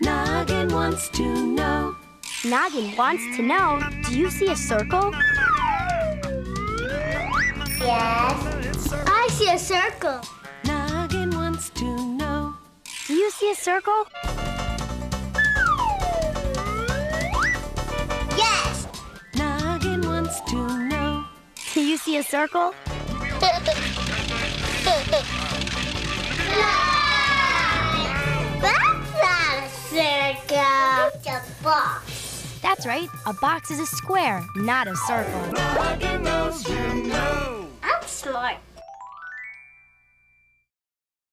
Noggin wants to know. Noggin wants to know, do you see a circle? Yes. I see a circle. Noggin wants to know. Do you see a circle? Yes. Noggin wants to know. Do you see a circle? box. That's right. A box is a square, not a circle.